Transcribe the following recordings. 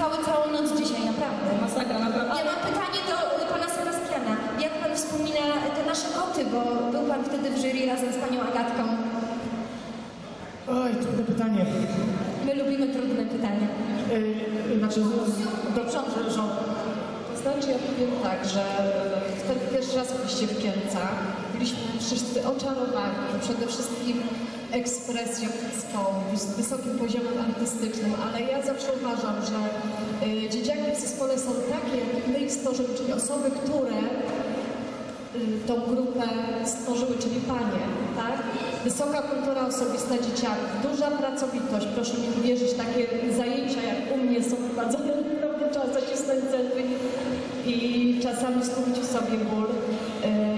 Spały całą noc dzisiaj, naprawdę. Masakra, naprawdę. Ja mam pytanie do pana Sebastiana. Jak pan wspomina te nasze koty, bo był pan wtedy w jury razem z panią Agatką. Oj, trudne pytanie. My lubimy trudne pytania. Yy, znaczy, dobrze, że znaczy ja powiem tak, że e, wtedy pierwszy raz byliście w Kielcach. Byliśmy wszyscy oczarowani przede wszystkim ekspresją z wysokim poziomem artystycznym, ale ja zawsze uważam, że e, dzieciaki w zespole są takie, jak my ich stworzymy, czyli osoby, które y, tą grupę stworzyły, czyli panie, tak? Wysoka kultura osobista dzieciaków, duża pracowitość, proszę mi uwierzyć, takie zajęcia jak u mnie są prowadzone, naprawdę trzeba zacisnąć zęby i czasami skupić w sobie ból. Co,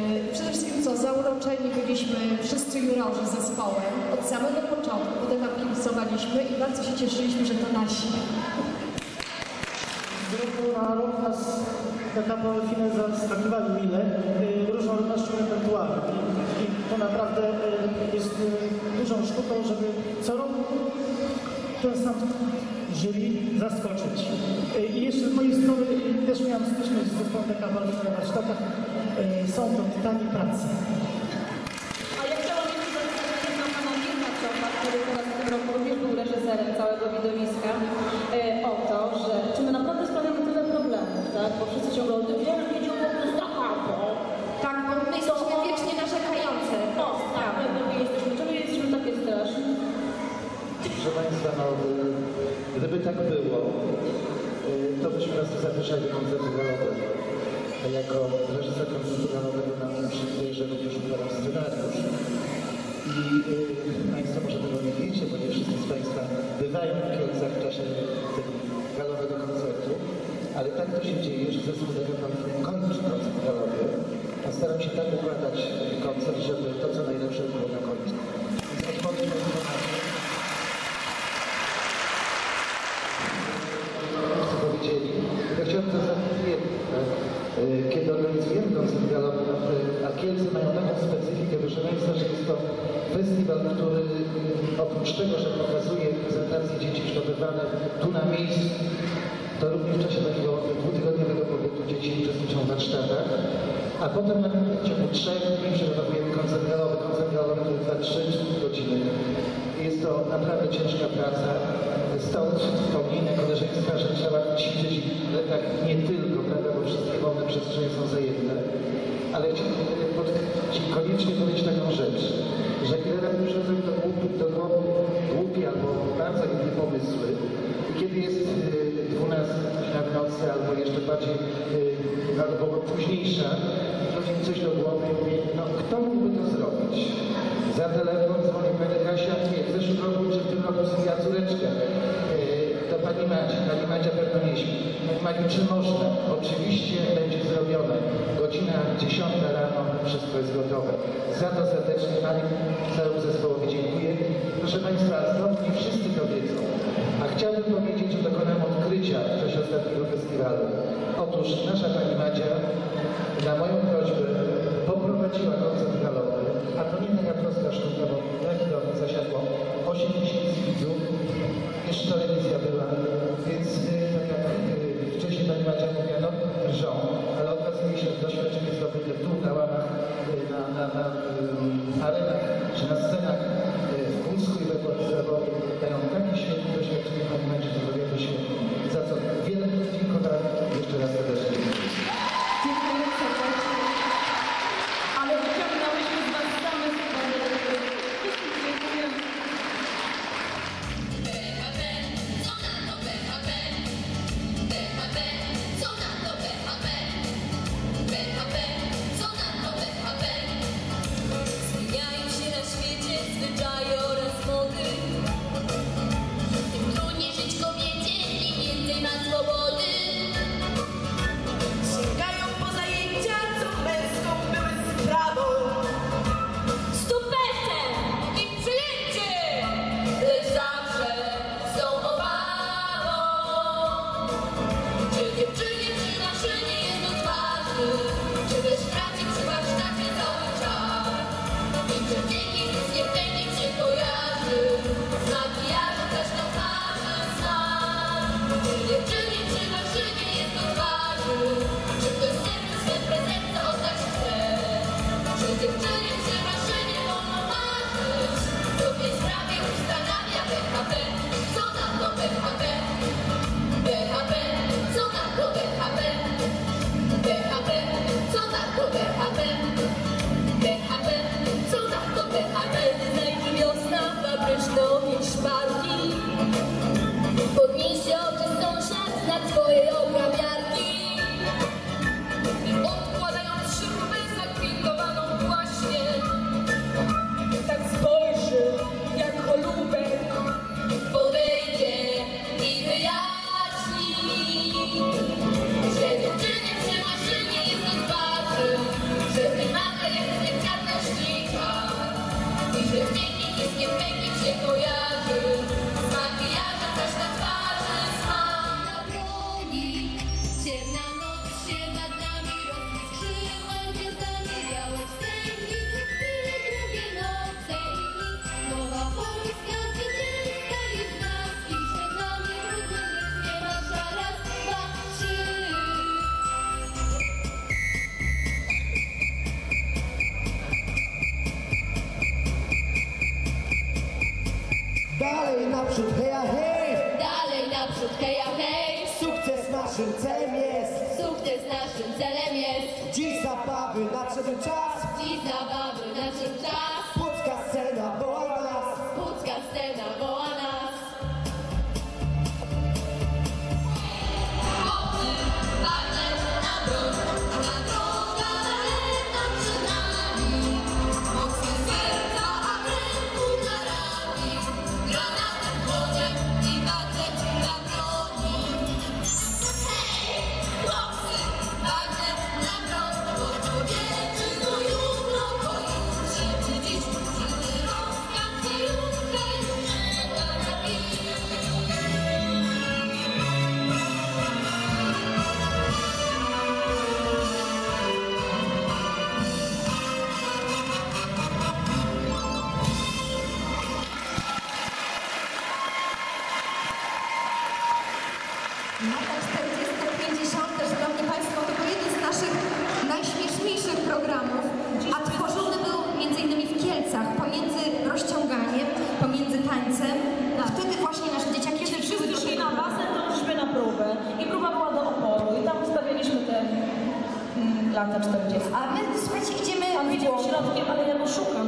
zauroczeni byliśmy wszyscy jurorzy zespołem od samego początku, potem nam kibicowaliśmy i bardzo się cieszyliśmy, że to nasi. Z roku na rok nas taka Fine zaskakiwali mile yy, różnorodnością repertuaru. I, to naprawdę yy, jest yy, dużą sztuką, żeby co roku ten sam jury zaskoczyć. I jeszcze z mojej strony też miałem styczność z zespołem TK Balmina na warsztatach. Są to tytani pracy. A ja chciałam jeszcze zapytać jedną pana Mirka Czopa, który teraz w tym roku również był reżyserem całego widowiska, e, o to, że czy my naprawdę sprawiamy tyle problemów, tak? Bo wszyscy ciągle o tym wiele wiedział po prostu zahapo. Tak, bo my jesteśmy wiecznie narzekające. O, tak, my my jesteśmy, czemu jesteśmy takie straszne? Proszę Państwa, no, y, gdyby tak było, y, to byśmy nas zapraszali koncertu. A jako reżyser koncertu galowego nam przykryje, że również układam scenariusz. I y, Państwo może tego nie wiecie, bo nie wszyscy z Państwa bywają w Kielcach w czasie tego galowego koncertu, ale tak to się dzieje, że zespół tego kończy koncert galowy, a staram się tak układać koncert, żeby to, co najlepsze było na końcu. Więc odpowiedź na informację. co powiedzieli. Ja chciałbym to zapytać, kiedy organizujemy koncert galowy, no, e, a Kielce mają taką specyfikę, proszę Państwa, że jest to festiwal, który e, oprócz tego, że pokazuje prezentacje dzieci przygotowane tu na miejscu, to również w czasie takiego dwutygodniowego pobytu dzieci uczestniczą w warsztatach, a potem na w ciągu trzech dni przygotowujemy koncert galowy, koncert galowy, który trwa 3 godziny. Jest to naprawdę ciężka praca. Stąd wspomnienie koleżeństwa, że trzeba ćwiczyć letach nie tylko, prawda, bo wszystkie wolne przestrzenie są zajęte. Ale i koniecznie powiedzieć taką rzecz, że razy przychodzą do głupi, do głowy głupie albo bardzo inne pomysły, i kiedy jest y, 12 w nocy albo jeszcze bardziej, y, albo późniejsza, przychodzi mi coś do głowy i mówię, no kto mógłby to zrobić? Za telefon dzwoni pani Kasia, nie, w zeszłym roku czy w tym ja córeczkę. Yy, Do pani Madzi, pani Madzia pewno nie śpi. Pani czy można? Oczywiście będzie zrobione. Godzina 10 rano, wszystko jest gotowe. Za to serdecznie pani całemu zespołowi dziękuję. Proszę Państwa, stąd wszyscy to wiedzą. A chciałbym powiedzieć, że dokonałem odkrycia w czasie ostatniego festiwalu. Otóż nasza pani Madzia na moją prośbę poprowadziła koncert galowy, a to nie taka prosta sztuka, bo na widok lata 40. 50. Szanowni Państwo, to był jeden z naszych najśmieszniejszych programów, a tworzony był m.in. w Kielcach, pomiędzy rozciąganiem, pomiędzy tańcem. Tak. Wtedy właśnie nasze dzieciaki Kiedy wszyscy szli na basen, to szliśmy na próbę i próba była do oporu i tam ustawiliśmy te mm, lata 40. A my, słuchajcie, idziemy... Tam idziemy środkiem, ale ja go szukam.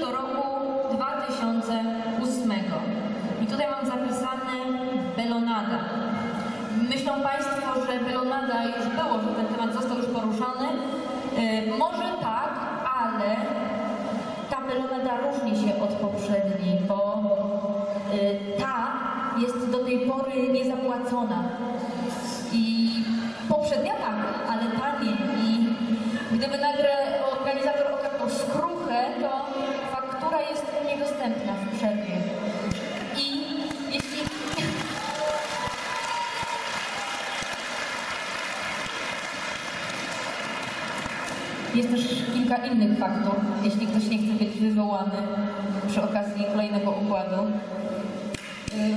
do roku 2008. I tutaj mam zapisane Belonada. Myślą Państwo, że Belonada już było, że ten temat został już poruszany. E, może tak, ale ta Belonada różni się od poprzedniej, bo e, ta jest do tej pory niezapłacona. I poprzednia tak, ale ta nie. I gdyby nagrać Jest też kilka innych faktur, jeśli ktoś nie chce być wywołany przy okazji kolejnego układu. Y,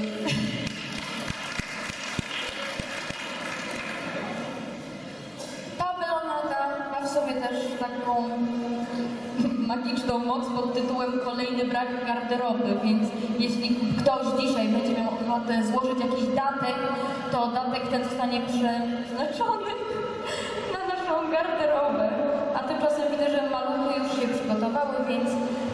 Ta melonada ma w sobie też taką magiczną moc pod tytułem kolejny brak garderoby, więc jeśli ktoś dzisiaj będzie miał ochotę złożyć jakiś datek, to datek ten zostanie przeznaczony A